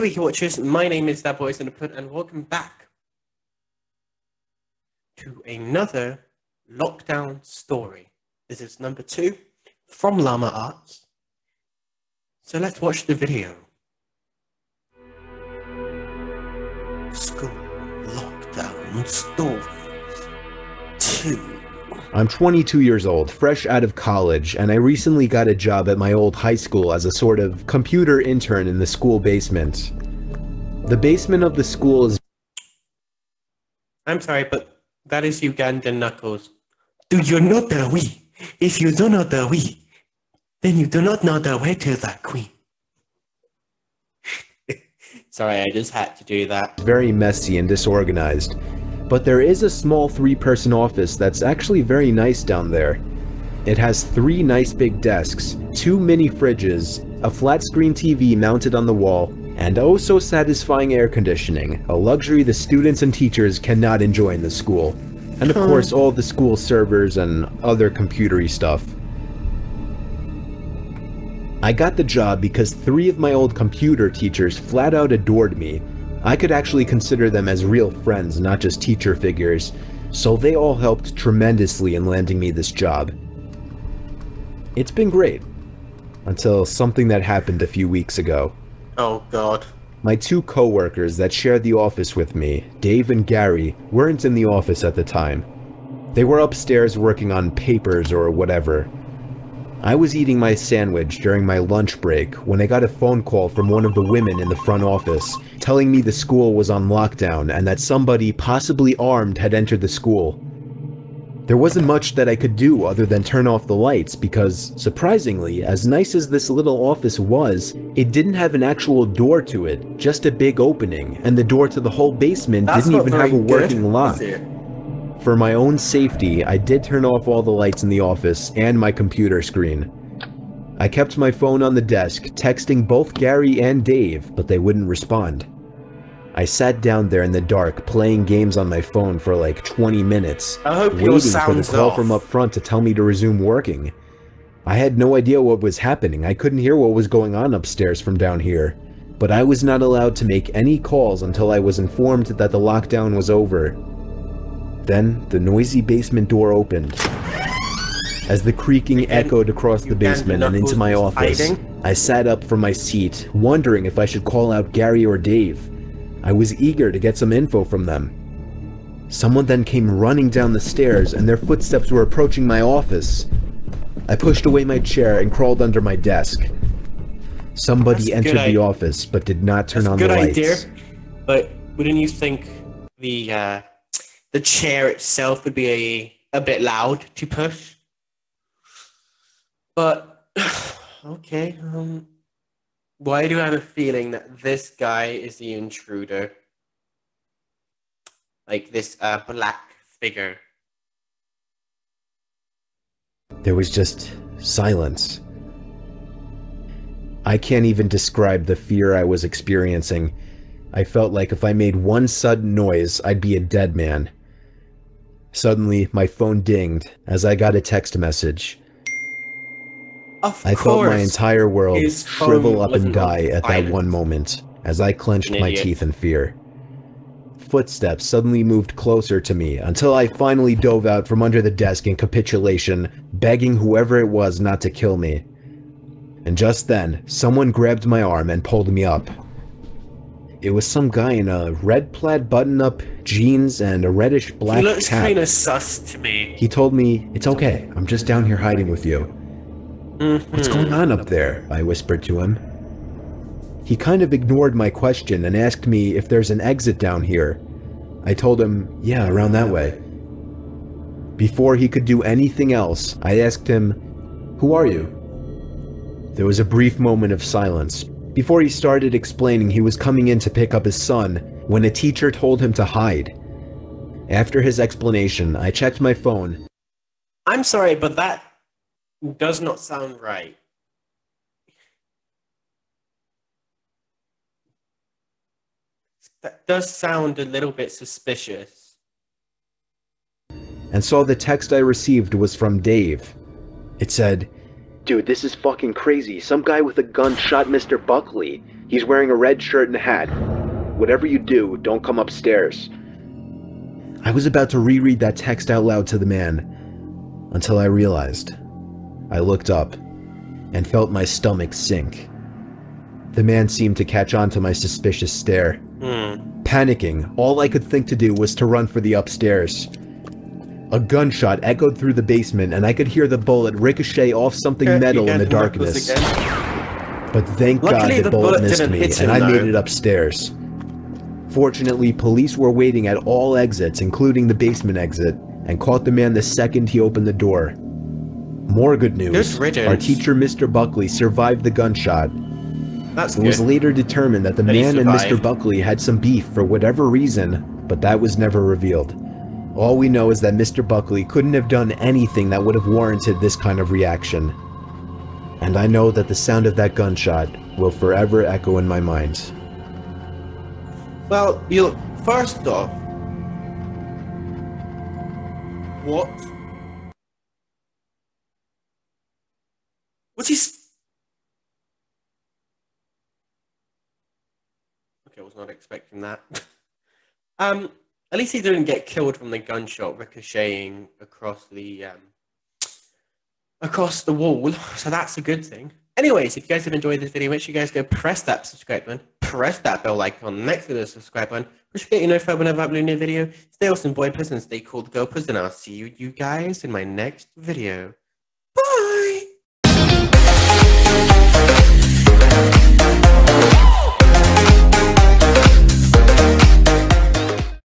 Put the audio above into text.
Wiki Watchers, my name is That Boys in the Put, and welcome back to another lockdown story. This is number two from Llama Arts. So let's watch the video. School Lockdown Stories 2. I'm 22 years old, fresh out of college, and I recently got a job at my old high school as a sort of computer intern in the school basement. The basement of the school is I'm sorry, but that is Ugandan Knuckles. Do you know the we? If you don't know the we, then you do not know the way to the queen. sorry, I just had to do that. very messy and disorganized. But there is a small three-person office that's actually very nice down there. It has three nice big desks, two mini fridges, a flat-screen TV mounted on the wall, and oh so satisfying air conditioning, a luxury the students and teachers cannot enjoy in the school. And of course all the school servers and other computery stuff. I got the job because three of my old computer teachers flat out adored me. I could actually consider them as real friends, not just teacher figures, so they all helped tremendously in landing me this job. It's been great. Until something that happened a few weeks ago. Oh god. My two coworkers that shared the office with me, Dave and Gary, weren't in the office at the time. They were upstairs working on papers or whatever. I was eating my sandwich during my lunch break when I got a phone call from one of the women in the front office telling me the school was on lockdown and that somebody, possibly armed, had entered the school. There wasn't much that I could do other than turn off the lights because, surprisingly, as nice as this little office was, it didn't have an actual door to it, just a big opening, and the door to the whole basement That's didn't even have a very good, working lock. For my own safety, I did turn off all the lights in the office and my computer screen. I kept my phone on the desk, texting both Gary and Dave, but they wouldn't respond. I sat down there in the dark, playing games on my phone for like 20 minutes, I hope waiting for the call off. from up front to tell me to resume working. I had no idea what was happening. I couldn't hear what was going on upstairs from down here. But I was not allowed to make any calls until I was informed that the lockdown was over. Then the noisy basement door opened. As the creaking echoed across the basement and into my office, hiding? I sat up from my seat, wondering if I should call out Gary or Dave. I was eager to get some info from them. Someone then came running down the stairs and their footsteps were approaching my office. I pushed away my chair and crawled under my desk. Somebody That's entered the office but did not turn That's on good the lights. idea. But wouldn't you think the uh, the chair itself would be a, a bit loud to push? But okay, um, why do I have a feeling that this guy is the intruder? Like this uh, black figure. There was just silence. I can't even describe the fear I was experiencing. I felt like if I made one sudden noise, I'd be a dead man. Suddenly, my phone dinged as I got a text message. Of I felt my entire world shrivel up and die at that one moment as I clenched my teeth in fear. Footsteps suddenly moved closer to me until I finally dove out from under the desk in capitulation, begging whoever it was not to kill me. And just then, someone grabbed my arm and pulled me up. It was some guy in a red plaid button-up, jeans, and a reddish black he looks cap. kind of sus to me. He told me, It's okay, I'm just down here hiding with you. What's Mhm. going on up there? I whispered to him. He kind of ignored my question and asked me if there's an exit down here. I told him, yeah, around that way. Before he could do anything else, I asked him, Who are you? There was a brief moment of silence. Before he started explaining he was coming in to pick up his son, when a teacher told him to hide. After his explanation, I checked my phone I'm sorry, but that does not sound right. That does sound a little bit suspicious. and saw the text I received was from Dave. It said, Dude, this is fucking crazy. Some guy with a gun shot Mr. Buckley. He's wearing a red shirt and a hat. Whatever you do, don't come upstairs. I was about to reread that text out loud to the man until I realized. I looked up and felt my stomach sink. The man seemed to catch on to my suspicious stare. Hmm. Panicking, all I could think to do was to run for the upstairs. A gunshot echoed through the basement, and I could hear the bullet ricochet off something Okay, metal in the darkness. But thank Luckily, God the bullet bullet missed me, hit and him, I made it upstairs. Fortunately, police were waiting at all exits, including the basement exit, and caught the man the second he opened the door. More good news. Good. Our teacher, Mr. Buckley, survived the gunshot. That's It was later determined that the That man and Mr. Buckley had some beef for whatever reason, but that was never revealed. All we know is that Mr. Buckley couldn't have done anything that would have warranted this kind of reaction. And I know that the sound of that gunshot will forever echo in my mind. Well, you first off, what was he? Okay, I was not expecting that. um, at least he didn't get killed from the gunshot ricocheting across the um, across the wall, so that's a good thing. Anyways, if you guys have enjoyed this video, make sure you guys go press that subscribe button, press that bell icon next to the subscribe button, which will get you notified whenever I upload a new video. Stay awesome, boy, and stay cool, girl, and I'll see you, you guys in my next video.